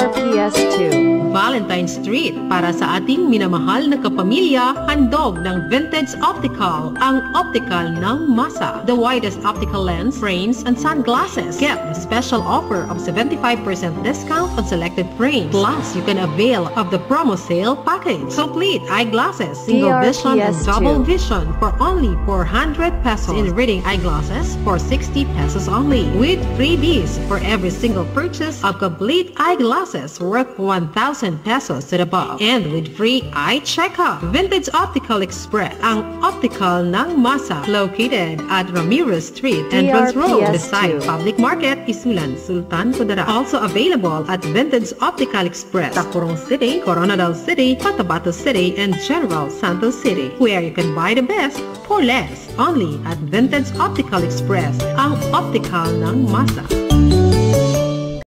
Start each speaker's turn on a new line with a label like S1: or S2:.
S1: RPS two.
S2: Valentine Street para sa ating minamahal na kapamilya, handog ng Vintage Optical, ang optical ng masa. The widest optical lens, frames, and sunglasses. Get the special offer of 75% discount on selected frames. Plus, you can avail of the promo sale package. Complete eyeglasses, single vision and
S1: DRPS2.
S2: double vision for only 400 pesos. In reading eyeglasses for 60 pesos only. With freebies for every single purchase of complete eyeglasses worth 1,000 pesos to the above. And with free eye checkup. Vintage Optical Express, ang optical ng masa. Located at Ramirez Street, Entrance Road,
S1: DRPS2.
S2: beside Public Market, Isulan, Sultan Kudarat. Also available at Vintage Optical Express, Tacorong City, Coronadal City, Cotabato City, and General Santos City, where you can buy the best for less. Only at Vintage Optical Express, ang optical ng masa.